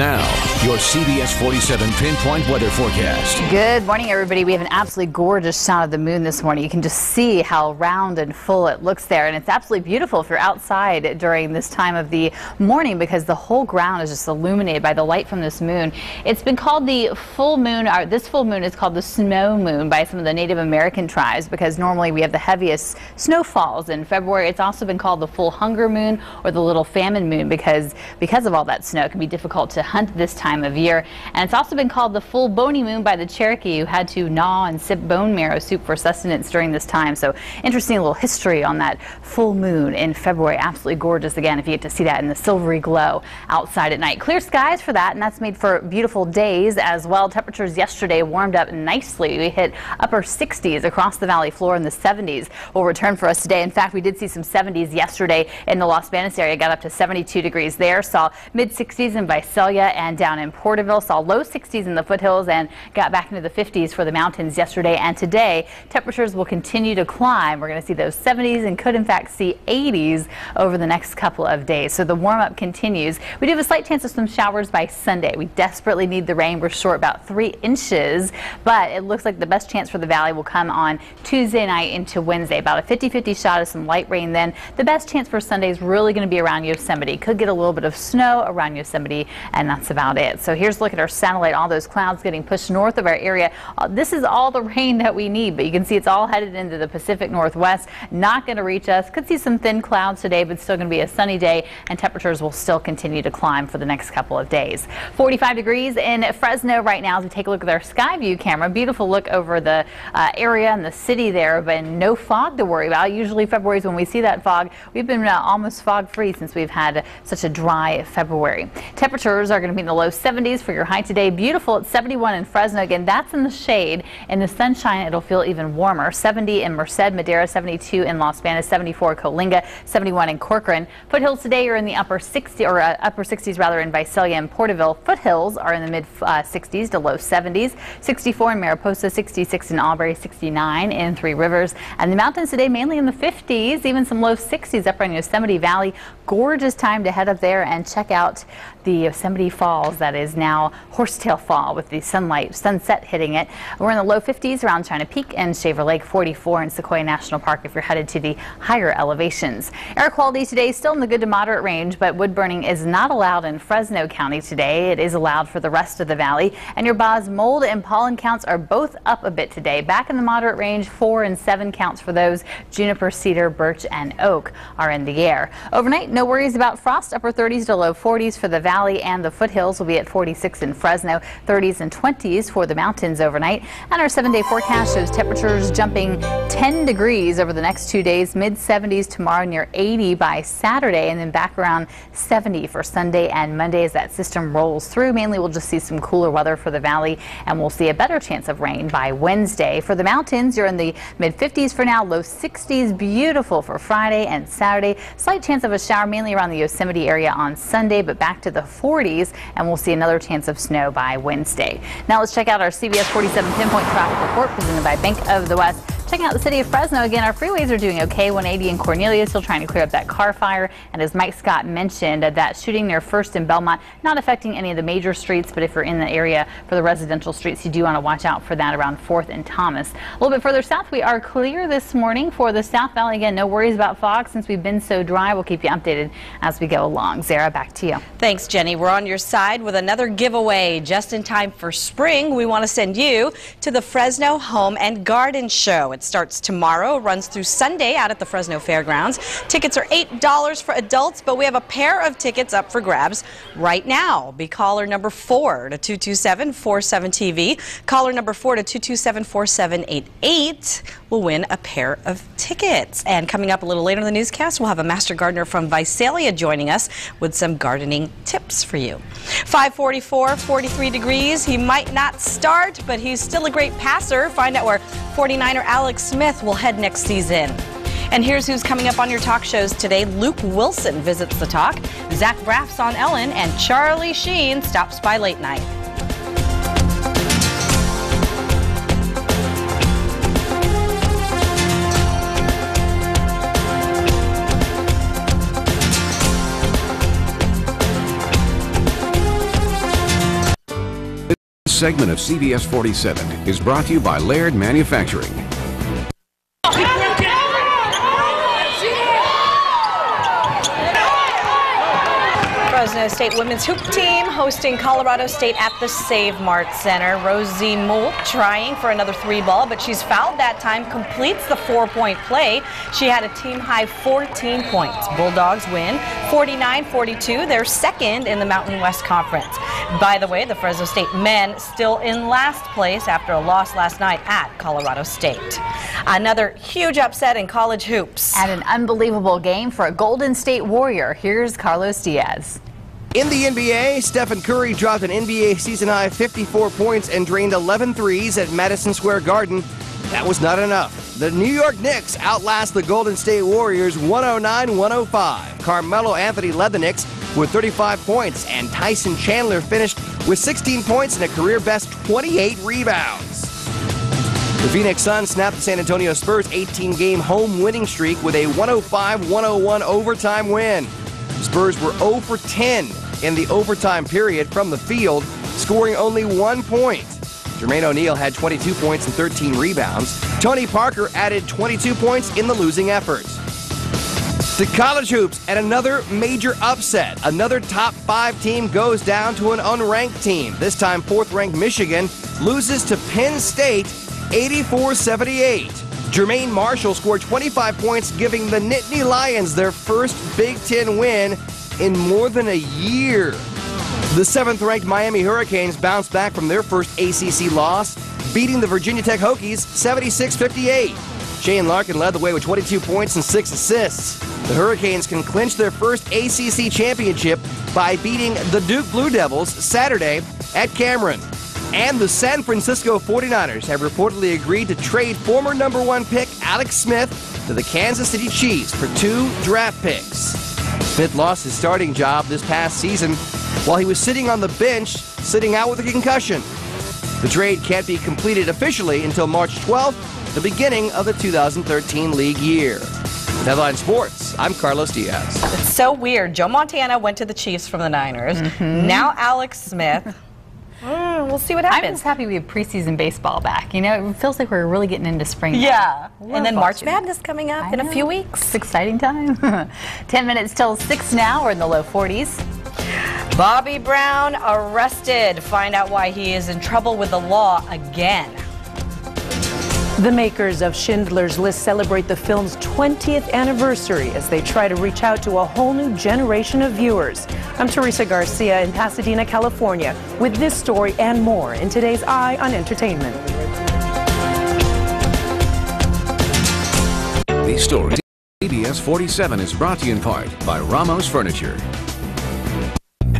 Now, your CBS 47 pinpoint weather forecast. Good morning, everybody. We have an absolutely gorgeous shot of the moon this morning. You can just see how round and full it looks there. And it's absolutely beautiful if you're outside during this time of the morning because the whole ground is just illuminated by the light from this moon. It's been called the full moon, or this full moon is called the snow moon by some of the Native American tribes because normally we have the heaviest snowfalls in February. It's also been called the full hunger moon or the little famine moon because, because of all that snow, it can be difficult to hunt this time of year. And it's also been called the full bony moon by the Cherokee who had to gnaw and sip bone marrow soup for sustenance during this time. So interesting little history on that full moon in February. Absolutely gorgeous again if you get to see that in the silvery glow outside at night. Clear skies for that and that's made for beautiful days as well. Temperatures yesterday warmed up nicely. We hit upper 60s across the valley floor and the 70s will return for us today. In fact, we did see some 70s yesterday in the Los Banos area. Got up to 72 degrees there. Saw mid 60s in Visalia and down in Porterville. Saw low 60s in the foothills and got back into the 50s for the mountains yesterday and today. Temperatures will continue to climb. We're going to see those 70s and could in fact see 80s over the next couple of days. So the warm up continues. We do have a slight chance of some showers by Sunday. We desperately need the rain. We're short about three inches, but it looks like the best chance for the valley will come on Tuesday night into Wednesday. About a 50-50 shot of some light rain then. The best chance for Sunday is really going to be around Yosemite. Could get a little bit of snow around Yosemite and that's about it. So here's a look at our satellite, all those clouds getting pushed north of our area. Uh, this is all the rain that we need, but you can see it's all headed into the Pacific Northwest. Not going to reach us. Could see some thin clouds today, but still going to be a sunny day, and temperatures will still continue to climb for the next couple of days. 45 degrees in Fresno right now as we take a look at our Skyview camera. Beautiful look over the uh, area and the city there, but no fog to worry about. Usually February is when we see that fog. We've been uh, almost fog free since we've had such a dry February. Temperatures are going to be in the low 70s for your high today. Beautiful at 71 in Fresno. Again, that's in the shade. In the sunshine, it'll feel even warmer. 70 in Merced, Madera, 72 in Los Banos, 74 Coalinga, 71 in Corcoran. Foothills today are in the upper 60 or uh, upper 60s rather in Visalia and Porterville. Foothills are in the mid uh, 60s to low 70s. 64 in Mariposa, 66 in Auberry, 69 in Three Rivers. And the mountains today mainly in the 50s, even some low 60s up around Yosemite Valley. Gorgeous time to head up there and check out the Yosemite Falls that is now Horsetail Fall with the sunlight sunset hitting it. We're in the low 50s around China Peak and Shaver Lake 44 in Sequoia National Park if you're headed to the higher elevations. Air quality today is still in the good to moderate range, but wood burning is not allowed in Fresno County today. It is allowed for the rest of the valley. And your Boz mold and pollen counts are both up a bit today. Back in the moderate range, four and seven counts for those. Juniper, cedar, birch, and oak are in the air. Overnight, no worries about frost. Upper 30s to low 40s for the valley and the foothills will be at 46 in Fresno, 30s and 20s for the mountains overnight. And our seven day forecast shows temperatures jumping 10 degrees over the next two days, mid 70s tomorrow, near 80 by Saturday, and then back around 70 for Sunday and Monday as that system rolls through. Mainly we'll just see some cooler weather for the valley and we'll see a better chance of rain by Wednesday. For the mountains, you're in the mid 50s for now, low 60s, beautiful for Friday and Saturday. Slight chance of a shower mainly around the Yosemite area on Sunday, but back to the 40s, and we'll see another chance of snow by Wednesday. Now let's check out our CBS 47 pinpoint traffic report presented by Bank of the West. Checking out the city of Fresno again, our freeways are doing okay. 180 in Cornelia still trying to clear up that car fire. And as Mike Scott mentioned, uh, that shooting near First in Belmont not affecting any of the major streets, but if you're in the area for the residential streets, you do want to watch out for that around 4th and Thomas. A little bit further south, we are clear this morning for the South Valley. Again, no worries about fog since we've been so dry. We'll keep you updated as we go along. Zara, back to you. Thanks, Jenny. We're on your side with another giveaway just in time for spring. We want to send you to the Fresno Home and Garden Show. Starts tomorrow, runs through Sunday out at the Fresno Fairgrounds. Tickets are $8 for adults, but we have a pair of tickets up for grabs right now. Be caller number 4 to 227-47TV. Caller number 4 to 227-4788 will win a pair of tickets. And coming up a little later in the newscast, we'll have a master gardener from Visalia joining us with some gardening tips for you. 544, 43 degrees. He might not start, but he's still a great passer. Find out where 49er Alex Smith will head next season. And here's who's coming up on your talk shows today. Luke Wilson visits the talk, Zach Braff's on Ellen, and Charlie Sheen stops by late night. This segment of CBS 47 is brought to you by Laird Manufacturing. Fresno State women's hoop team hosting Colorado State at the Save Mart Center. Rosie Moult trying for another three ball, but she's fouled that time, completes the four point play. She had a team high 14 points. Bulldogs win 49 42. They're second in the Mountain West Conference. By the way, the Fresno State men still in last place after a loss last night at Colorado State. Another huge upset in college hoops. And an unbelievable game for a Golden State Warrior. Here's Carlos Diaz. In the NBA, Stephen Curry dropped an NBA season high 54 points and drained 11 threes at Madison Square Garden. That was not enough. The New York Knicks outlast the Golden State Warriors 109 105. Carmelo Anthony led the Knicks with 35 points, and Tyson Chandler finished with 16 points and a career best 28 rebounds. The Phoenix Suns snapped the San Antonio Spurs 18 game home winning streak with a 105 101 overtime win. Spurs were 0 for 10 in the overtime period from the field, scoring only one point. Jermaine O'Neal had 22 points and 13 rebounds. Tony Parker added 22 points in the losing effort. To college hoops and another major upset. Another top five team goes down to an unranked team. This time, fourth ranked Michigan loses to Penn State 84 78. Jermaine Marshall scored 25 points, giving the Nittany Lions their first Big Ten win in more than a year. The seventh ranked Miami Hurricanes bounced back from their first ACC loss, beating the Virginia Tech Hokies 76 58. Shane Larkin led the way with 22 points and 6 assists. The Hurricanes can clinch their first ACC championship by beating the Duke Blue Devils Saturday at Cameron. And the San Francisco 49ers have reportedly agreed to trade former number one pick Alex Smith to the Kansas City Chiefs for two draft picks. Smith lost his starting job this past season while he was sitting on the bench, sitting out with a concussion. The trade can't be completed officially until March 12th, the beginning of the 2013 league year. With Headline Sports, I'm Carlos Diaz. It's so weird. Joe Montana went to the Chiefs from the Niners. Mm-hmm. Now Alex Smith. Mm, we'll see what happens. I'm just happy we have preseason baseball back. You know, it feels like we're really getting into spring. Yeah. And then March. Madness coming up I in a few weeks. It's exciting time. 10 minutes till 6 now. We're in the low 40s. Bobby Brown arrested. Find out why he is in trouble with the law again. The makers of Schindler's List celebrate the film's 20th anniversary as they try to reach out to a whole new generation of viewers. I'm Teresa Garcia in Pasadena, California, with this story and more in today's Eye on Entertainment. These stories. CBS 47 is brought to you in part by Ramos Furniture.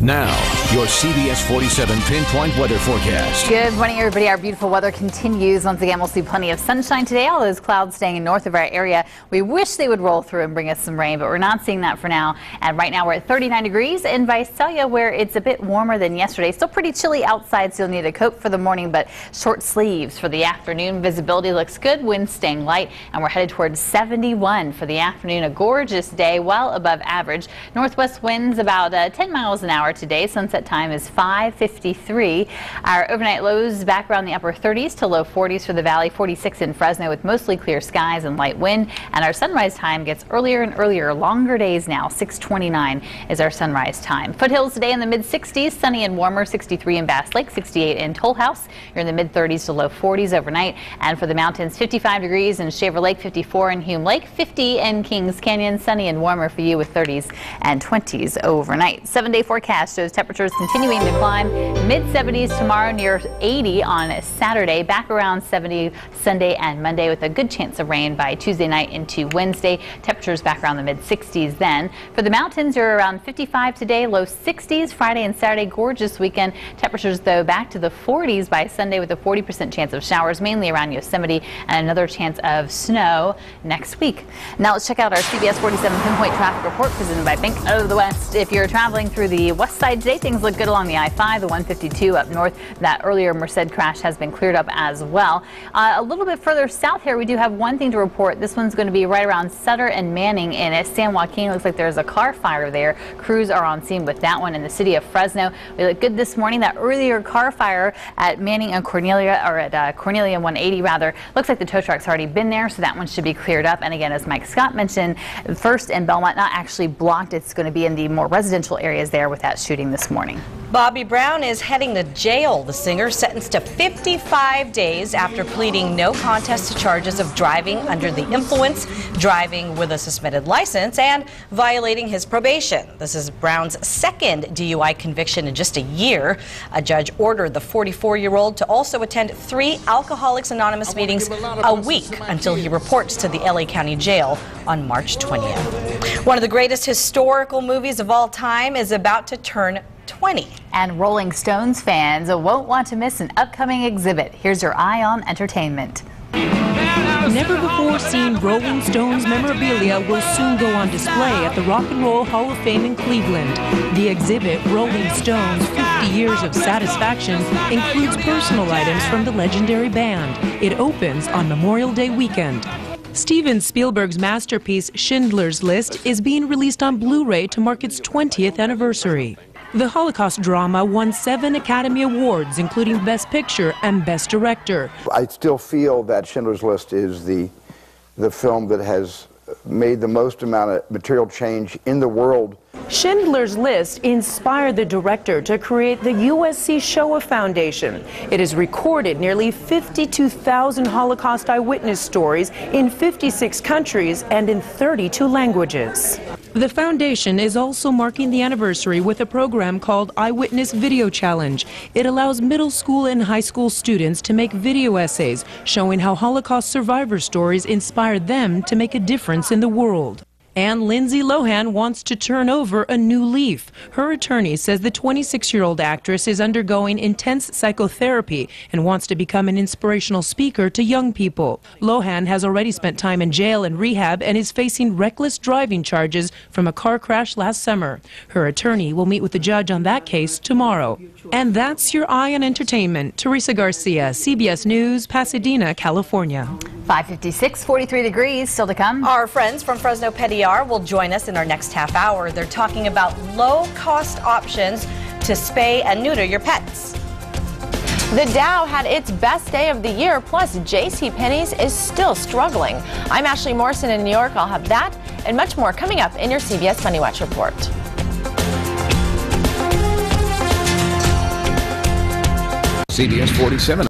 Now, your CBS 47 pinpoint weather forecast. Good morning, everybody. Our beautiful weather continues. Once again, we'll see plenty of sunshine today. All those clouds staying north of our area. We wish they would roll through and bring us some rain, but we're not seeing that for now. And right now, we're at 39 degrees in Visalia, where it's a bit warmer than yesterday. Still pretty chilly outside, so you'll need a coat for the morning, but short sleeves for the afternoon. Visibility looks good. Winds staying light, and we're headed towards 71 for the afternoon. A gorgeous day, well above average. Northwest winds about uh, 10 miles an hour today. Sunset time is 5:53. Our overnight lows back around the upper 30s to low 40s for the valley. 46 in Fresno with mostly clear skies and light wind. And our sunrise time gets earlier and earlier. Longer days now. 6:29 is our sunrise time. Foothills today in the mid 60s, sunny and warmer. 63 in Bass Lake, 68 in Toll House. You're in the mid 30s to low 40s overnight. And for the mountains, 55 degrees in Shaver Lake, 54 in Hume Lake, 50 in Kings Canyon. Sunny and warmer for you with 30s and 20s overnight. Seven day forecast shows temperatures continuing to climb. Mid 70s tomorrow, near 80 on Saturday, back around 70 Sunday and Monday with a good chance of rain by Tuesday night into Wednesday. Temperatures back around the mid 60s then. For the mountains, you're around 55 today, low 60s Friday and Saturday. Gorgeous weekend. Temperatures, though, back to the 40s by Sunday with a 40% chance of showers, mainly around Yosemite, and another chance of snow next week. Now let's check out our CBS 47 pinpoint traffic report presented by Bank of the West. If you're traveling through the west side today, things Look good along the I-5, the 152 up north. That earlier Merced crash has been cleared up as well. Uh, a little bit further south here, we do have one thing to report. This one's going to be right around Sutter and Manning in San Joaquin. Looks like there's a car fire there. Crews are on scene with that one in the city of Fresno. We look good this morning. That earlier car fire at Manning and Cornelia, or at uh, Cornelia 180 rather, looks like the tow truck's already been there, so that one should be cleared up. And again, as Mike Scott mentioned, first in Belmont, not actually blocked. It's going to be in the more residential areas there with that shooting this morning. Bobby Brown is heading to jail. The singer sentenced to 55 days after pleading no contest to charges of driving under the influence, driving with a suspended license, and violating his probation. This is Brown's second DUI conviction in just a year. A judge ordered the 44 year old to also attend three Alcoholics Anonymous meetings a week until he reports to the LA County Jail on March 20th. One of the greatest historical movies of all time is about to turn 20. And Rolling Stones fans won't want to miss an upcoming exhibit. Here's your eye on entertainment. Never before seen Rolling Stones memorabilia will soon go on display at the Rock and Roll Hall of Fame in Cleveland. The exhibit, Rolling Stones 50 Years of Satisfaction, includes personal items from the legendary band. It opens on Memorial Day weekend. Steven Spielberg's masterpiece, Schindler's List, is being released on Blu ray to mark its 20th anniversary. The Holocaust drama won seven Academy Awards, including Best Picture and Best Director. I still feel that Schindler's List is the, the film that has made the most amount of material change in the world. Schindler's List inspired the director to create the USC Shoah Foundation. It has recorded nearly 52,000 Holocaust eyewitness stories in 56 countries and in 32 languages. The foundation is also marking the anniversary with a program called Eyewitness Video Challenge. It allows middle school and high school students to make video essays showing how Holocaust survivor stories inspired them to make a difference in the world. And Lindsay Lohan wants to turn over a new leaf. Her attorney says the 26 year old actress is undergoing intense psychotherapy and wants to become an inspirational speaker to young people. Lohan has already spent time in jail and rehab and is facing reckless driving charges from a car crash last summer. Her attorney will meet with the judge on that case tomorrow. And that's your eye on entertainment. Teresa Garcia, CBS News, Pasadena, California. 556, 43 degrees, still to come. Our friends from Fresno PetER will join us in our next half hour. They're talking about low cost options to spay and neuter your pets. The Dow had its best day of the year, plus J.C. Penney's is still struggling. I'm Ashley Morrison in New York. I'll have that and much more coming up in your CBS Money Watch report. CBS 47